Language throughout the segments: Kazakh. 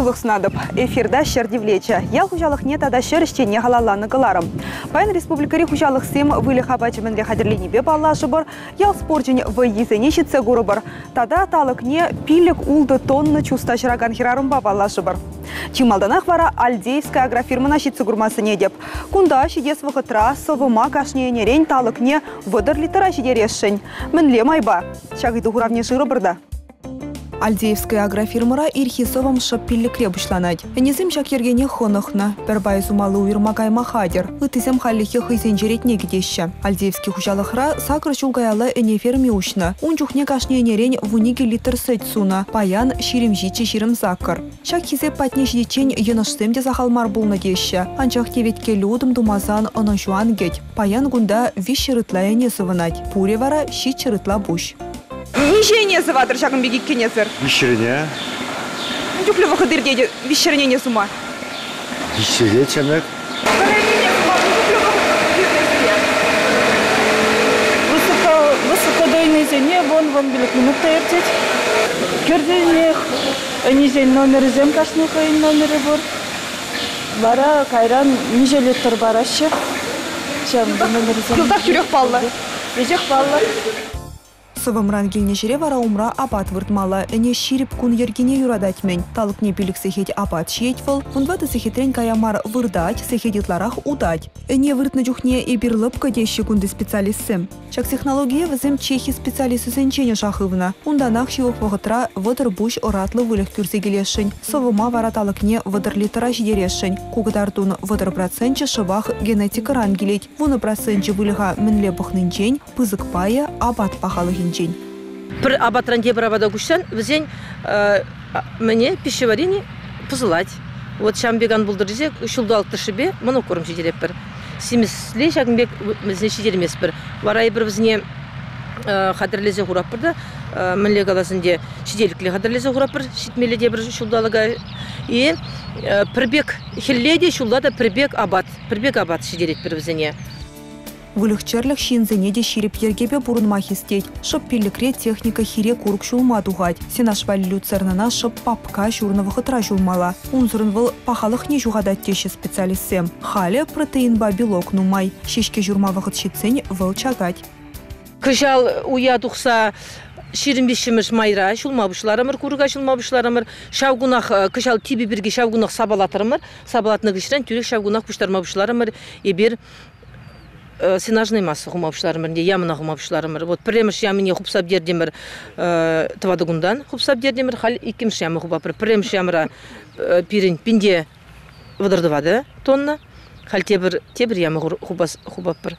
Сылық сынадып, эфирда шердевлечі. Ял хужалық не тада шеріште не халаланы кыларым. Пайн республикари хужалық сем вылі хабачымынле хадірлені бе баллашы бір, ял спорчын в езене шитсе гуры бір. Тада талық не пилік улды тонны чуста шыраган хирарымба баллашы бір. Чималданах вара Альдейская агрофирмана шитсе гурмасы не деп. Кунда шидес вақытра сывыма кашне нерен талық не выдыр литера шидерешшін. Мінле майба. Чағыды хуравне жыры бірді. Альдеевская агрофирмара ирхисовым шаппилликре бушланать. Энезим шак ергене хонохна. Пербай зумалы уйрмагай махадер. Ытызем халлихе хыйзен жеретне гидеща. Альдеевский хужалыхра сакр чулгаялы энефер миушна. Унчухне кашне нерень вуниги литр сет суна. Паян ширим жичи ширим закр. Шак хизе патне жичень йыныштем де захалмар булна деща. Анчах теветке людым думазан она жуан. Паян гунда вишерытла энесывынать. Пуре вара щи чырытла буш. Нишене завадыр шагын беги кенезір. Вишерене, Жүклі вақыдыр дейді вишеріне сума. вишере чанак, Высоко, высокодойный зене, вон, вон билет минутта ертет. Кердене, низен номері зем кашны қойын номері бар. Бара кайран нижелеттір барашы. Чем номері зем. Баллы. Ежек баллы. Сывымран келнешере вара умра апат выртмала. Эне ширип кун ергене юрадатмен. Талык не пилік сехет апат шиетфыл. Кунвады сехетрен каямар вырдать, сехедитларах удать. Эне выртны жүхне эбирлып кадещи кунды специалистсем. Чак технология візім чехи специалисты сенчене шахывна. Унданах шивық вғытра вăдыр буш оратлы вылық күрсе келешшін. Сывыма вара талыкне вăдыр литера жидерешшін. Кугытартун вăдыр процентче шывах генетика ран келет. Вуны процентче вылыға мінле бұхнынчен, пызык пая абат пахалы хинчен. бір абатран де бір абада күшсен бізден міне пищеварение пызылать вот шамбеган шулду алып тышыбе мұны көрім шедереп бір симисле шагынбек бізне шедермес бір варай бір бізне қадірлесе құрап бір да мінле каласынде шеделікле қадірлесе құрап бір шитмеле де бір шулдалыға и пірбек хилле де шулда да пірбек абат пірбек абат шедерет бір бізіне Вылықчерлік шинзене де ширип ергебе бұрынма хистеть. Шып пилікре техника хире курк шулма дуғать. Сенаш валлю цернана шып папка журны вғытра жулмала. Унзырын выл пахалық не жуғадат теші специалистсем. Хале протеин ба белок нумай. Шешке журма вғыт шитсен выл чагать. кыжал уя тухса ширин бишимиш майра шулмабышларымыр курга шулмабышларымыр шавгунах э, кыжал тиби бирге шавгунах сабалатырымыр сабалатны кышран тюрек шавгунах эбир э, сенажный масса хумабышларымыр де ямына хумабышларымыр вот премиш ямине хупсап дердемир твадыгундан хупсап дердемир хал икимш ямы хубапыр премиш ямыра э, пирин пинде выдырдывады тонна. Хал тебір тебір ямы хубас хубапыр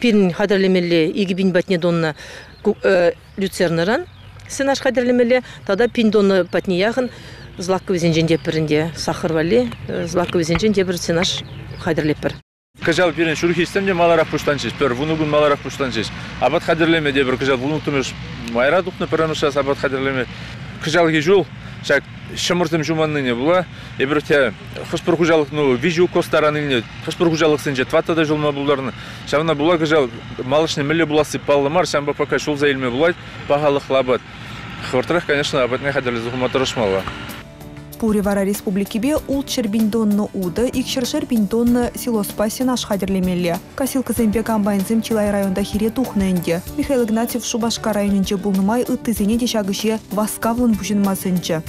пирин хадрлемелле иги бин батне донна э, люцернеран сенаш хадрлемелле тада пин донна патне яхын злакка везенжен депірінде сахар валли э, злакка везенжен депір сенаш хадрлепір Кажал пирен шурхистем де маларах пуштанчиш, пер вунугун маларах пуштанчиш. Абат хадерлеме де бір кажал вунутумеш майра духны перанушас абат хадерлеме. Кажал гижул, шак шымыртым жуманныне була. Эбір те хыспыр хужалық ну вижу костараныне, хыспыр хужалық сенже тватада жулма буларны. Шавна була кажал малышны милле буласы паллымар, шамба пока шул заилме булать, пахалық лабат. Хвартрах, конечно, абатне хадерле зухуматырышмала. Пуре вара ул чербиндонны уды, икшершер биндонны силоспа сенаш хадерлемелле. Касилка зембе комбайнзем Чилай районда хире тухненде. Михаил Игнатьев Шубашка районынче булнымай ыттызене де шагыше васкавлын бужынмасынчы.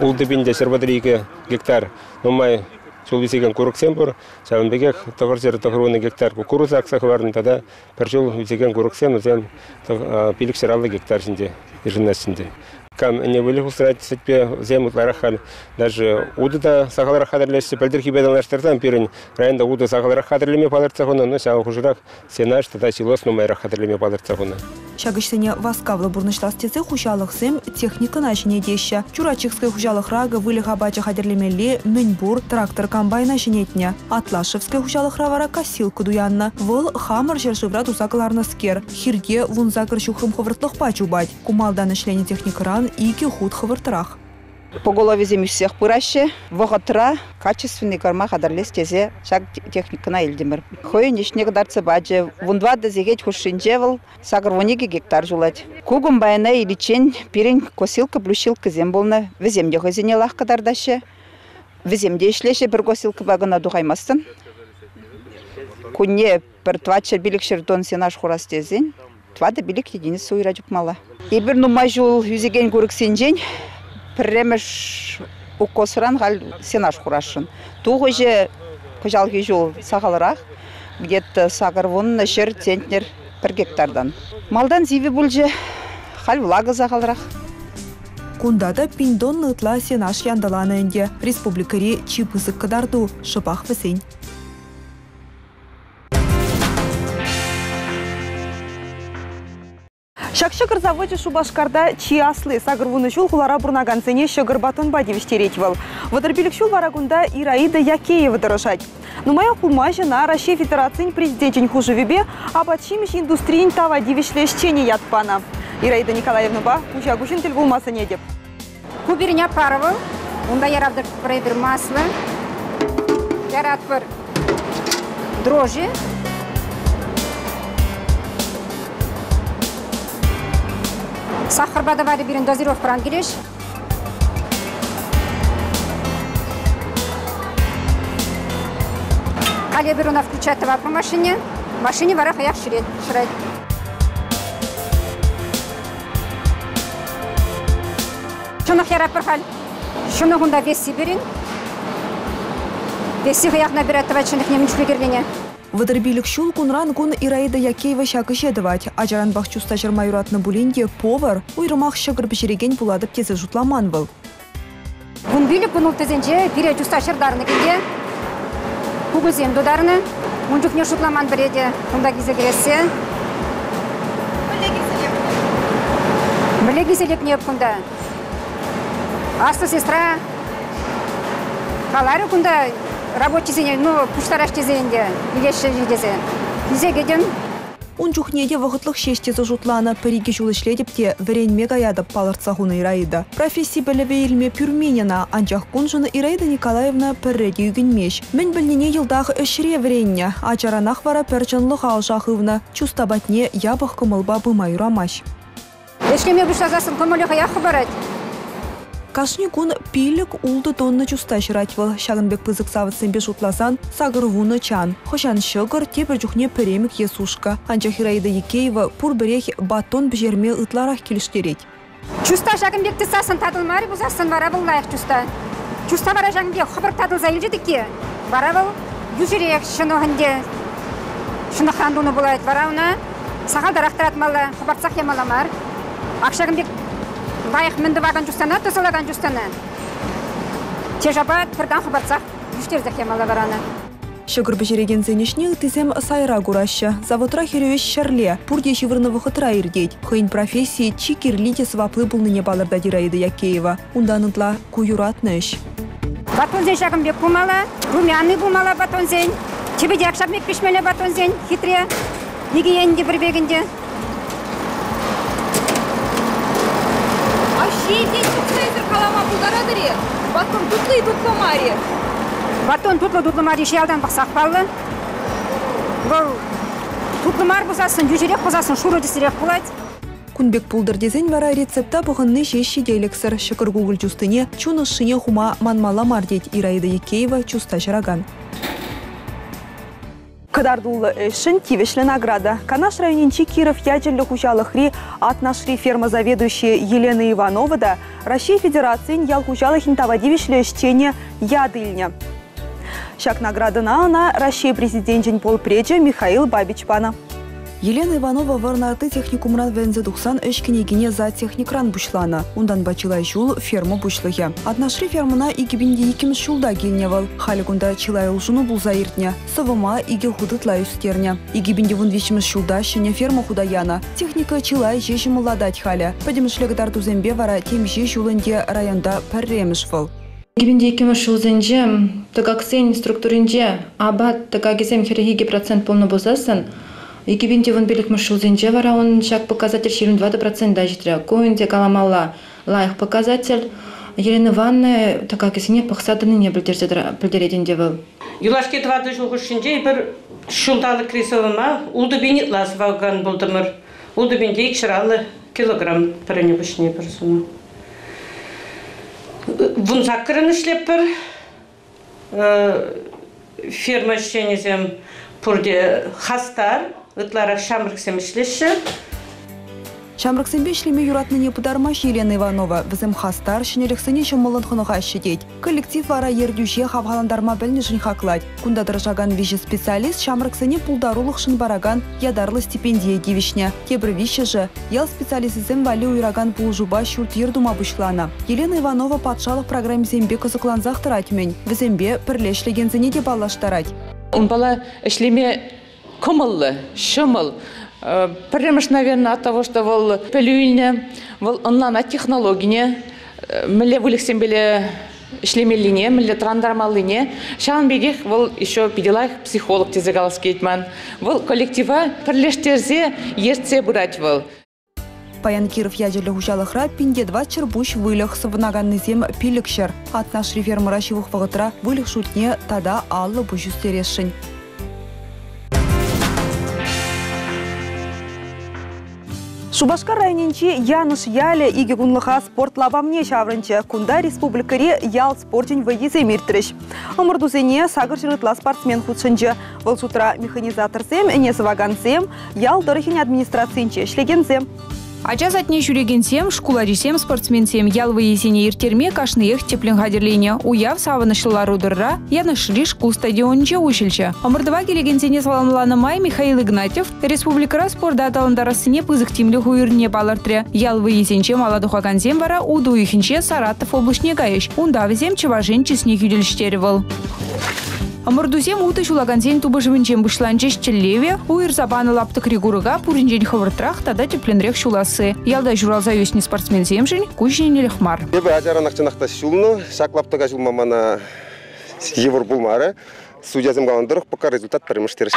Ул дебинде сербадрийке гектар нумай сул висеген куруксем бур, савынбегек тоғыр жер тоғыруны гектар кукуруза аксақ барын тада бір жыл висеген куруксем үзем пилік сыралы гектар жінде, ежіннәсінде. Кам не были устраивать сетпе зем утларахал даже уды да сахалар хадрлесе пельдер хибедан лаштырдан пирин районда уды сахалар хадрлеме палырца хуна но сау хужрак сенаш тада силос нумайра хадрлеме палырца хуна. Шагыштене васкавлы бурныштастеце хушалықсем техника начине деща. Чурачекская хушалық рага вылыға бача хадерлемелле мэньбур трактор комбайна жинетне. Атлашевская хушалық равара косилка дуянна. Выл хамыр жершывра тузакаларны скер. Хирге вунзакыр шухым хывыртлық пачубать. Кумалдан ішлене техникаран ике худ хывыртырах. по голове земюсех пыраще, воготра качественный корма кадарлес тезе шаг техникана илдимир. Хой нишне кадарцы баджи, вундва да зегет хушинжевал, сагр вонеги гектар жулать. Кугум байна иличен пирен косилка блющилка земболна, веземде хозинелах кадардаще. Веземде ишлеше бір косилка багына духаймастын. Кунне бір твача билік шердон сенаш хурас тезен, твада билік единица уйра жукмала. И бір нумай жул юзеген көріксенжен, пірремеш укосыран гал сенаш хурашын. Туғы же кыжалғы жол сағалырақ, где-то сағыр вон жер центнер бір гектардан. Малдан зиви бұл же хал влага сағалырақ. Кундада пиндон нытла сенаш яндаланы. Республикари чипысык кадарду, шыпах весень. Шак шығыр заводе Шубашкарда чияслы сагырвуны жул хулара бурнаган сене шығыр батон бадевиш теретвал. Вадарбилік шул варагунда Ираида Якеева дырышать. Нумая хулма жена Россия Федерациян президентин хужевебе, а бачимиш индустриян тава дивишлешчене ятпана. Ираида Николаевна ба, кучагушин тіл булмаса не деп. Куберня парову, онда яравдыр бір масло, ярат бір дрожжи, сахар бадавари бирин дозировкаран кириш. Далее беру на включать товар по машине. Машине вара хаяк ширет, ширет. Шунах ярап бір хал. Шуны хунда веси берин. Веси хаяк набирать товар шунах немін чүлегерлене. Вадарбилік шул кунран кун Ираида Якеева шакы жедывать. Ажаран бахчуста жырма юратны буленде повар уйрымақ шығыр бішереген буладып тезі жұтламан был. Бун билик бун ултызенче бире жуста шырдарны кенде. Кугузем дударны. Мунжук не шутламан биреде. Кунда гизе кересе. Біле гизелек не сестра. Калары кунда рабочий зене, ну, пуштараш тезенде. Илеші жидезе. Гизе кеден. Он чухнеде вағытлық шештезі жұтлана піриге жул ішледіп те віренме гаядып палыртса хуны Ираида. Профессия біліве елме пюрменена, анчақ күн жыны Ираида Николаевна пірреде үгінмеш. Мен білнене елдағы үшіре віренне, ачаранақ вара пәрчынлық алшақывна, чустабатне ябық кымылба бұма юрамаш. Эшлеме буштазасын көмөлі хаяқы барад. Кашни кун пилік улды тонны чуста шыратвал. Шагынбек пызык савытсынбе шутласан, сагыр вуны чан. Хошан шығыр тепір жүхне піремік есушка. Анча Хираида Екеева пур бірех батон бжерме ытларах келіштерет. Чуста жагынбекті сасын тадылмары бұзасын вара бұл лайық чуста. Чуста вара жагынбек хабыр тадылза илжедіке. Вара бұл южерек шынығынде. Шыны хандуны бұлайт вара уна. Сағал дарақтырат малы, хабарцақ ямаламар. Ақшагынбек лайық мінді ваган жустана, тысылаган жустана. Тежабат бірдан хабарцақ жүштерзақ ямала вараны. Шығыр бежереген зенешне тізем сайра гураща. Заводра херевеш шарле, пурде шивырны вұқытыра ирдеть. Хыйн профессии чикирлите сваплы бұлныне балырда Дираида Якеева. Унданытла куюратны іш. Батонзен шагынбек бумала, румяны бумала батонзен. Чебеде акшабмек пешмеле батонзен, хитре. Неге енде бір бегінде. Шейден чуксайзыр қалама бұлдарадыры. Батон тутлы тутламари. Батон тутлы тутлымар еші алдан бақсақ балы. Бұл тутлымар бұзасын, жүжерек бұзасын, шуры десірек болады. Күнбек пулдыр дезен вара рецепта бұғынны шеші дейліксір. Шықыр гугл чустыне чуны шыне хума манмала мардет Ираида Екеева чуста жыраган. Кадардулы эшін тивешлі награда. Канаш районинчи Киров ядерлі хужалықри атнашри ферма заведующая Елена Иванова да Россия Федерациян ял хужалықин тавадивешлі эшчене ядыльня. Шак наградына ана Россия президентин полпреджа Михаил Бабичпана. Елена Иванова варнарты техникумран вензе духсан эш кенегине за техникран бушлана. Ундан бачилай жул ферма бушлыге. Аднашри фермана игибинде икиміз шулда келневал. Халикунда чилай улжуну булза иртня. Сывыма иге худытлай вун вичиміз шулда шыне ферма худаяна. Техника чилай жешімі ладать халя. Падемішлігі тартузембе вара темже жулынде районда пәрреміш выл. Гибинде икими шулзенже, така ксен структуринже, абат така гизем херехиги процент полно бозасын, Икибинде вон билик мышулзенже вара он шак показатель 22 процент да житре. Коинде каламала лайх показатель. Елена Ивановна така кесіне пықсадыны білдереден девіл. Юлаш кетіп ады жылғы үшінде бір шулдалы кресовыма улды бейнет лас ваган болдымыр. Улды бенде икшыралы килограмм піріне бүшіне бір суны. Вұн закырын ішлеп бір ферма ішченезем пұрде хастар, ытлара шамрыксем ішлеші. Шамрыксембе ишлеме юратныне пудармаш Елена Иванова візім хастар шинелексіне шымылын хыныға шедет. Коллектив вара ердюше хавғаландарма білнішін хақлад. Кунда дыржаган вижі специалист шамрыксене пулдарулық шын бараган ядарлы стипендия гивишне. Кебір виші жы, ел специалистізім вали уйраган пул жуба шурт ердума бұшлана. Елена Иванова патшалық программзембе кызықланзақ тұратымен, візембе пірлешлегензіне де балаштарать. Он бала эшлеме кымыллы, шымыл. Э, Премеш, наверное, от того, что вол пелюйне, вол онлана технологине, э, міле вылексен беле ишлемелине, міле трандармалыне. Шан бегех вол еще пиделах психолог тезегалс кетман. Вол коллектива пірлештерзе ертсе бұрать вол. Паян Киров ядерлі хужалықра пинде два чербуш вылық сывынаганны зем пилікшір. Атнаш рефермыра шивық вағытра вылық шутне тада аллы бұжустерешін. Шубашкар районенче Яныш Яле иге гунлыха спорт лабамне шаврынче. Кунда республикари ял спортень вайызе миртріш. Омырдузене сагыр жырытла спортсмен худшынче. Сутра механизатор зем, энесі ваган зем, ял дырыхин администрациянче шлеген. Ача затне жүрегенсем, шкуларисем, спортсменсем ялвы есене ертерме кашныех теплен хадерлене. Уяв савынышлылар удырра, янышли шкул стадионче училче. Омырдыва келегенсене саламланы май Михаил Игнатьев, республикара спорда аталындарасыне пызык тимлі хуйырне балыртре. Ялвы есенче маладухагансем вара уду Саратов облышне гаеш. Ундавызем чеважен чесне күделіштері был. Амырдузем уты шулагансен тубыжывынчен бұшланчы щеллеве, уйыр забаны лаптык регурыга пуринжен хывыртрах тада тепленрек шуласы. Ялда журалза өсіне спортсмен земжін, кушнен лехмар. Ебі ажаранақ чынақта шулны, шаклаптыға жулмамана евр булмары, судьязым қаландырық, пока результат піріміштер.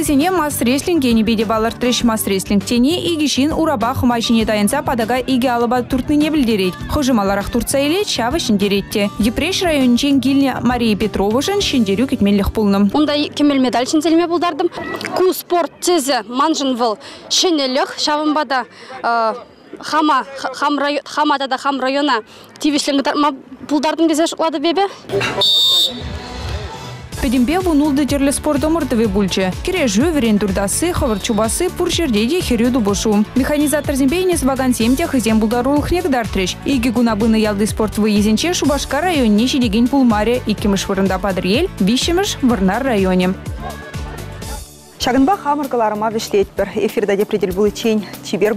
Шивыйлысене мас реслинг ені беде балар треш мас реслинг тене игишин ураба хымашине таянса падага иге алыба туртныне білдерет. Хожымаларақ турца еле чавы шиндеретте. Епреш райончен гильня Мария Петровышын шиндерю кетмеллих пулным. Онда кемел медаль шинзелме булдардым. Ку спорт тезе манжын выл шинеліх шавымбада э, хама хам район хамада да хам района тивишлеңгі булдардым десе шуклады бебе. Педимбе вунулды терлі спорт омыртывы бульче. Кире жөверен дурдасы, хавар чубасы пур жердеде херюду бошу. Механизатор зембейнес ваган семтях изем булдарулых негдартреш. Иги гунабыны ялды спорт выезенче Шубашка районне шидеген пулмаре, иккемыш вырында падырел, вишемыш вырнар районе. Шагынба хамыргыларыма вишлетпір. Эфирда депредель бұл. Чибер.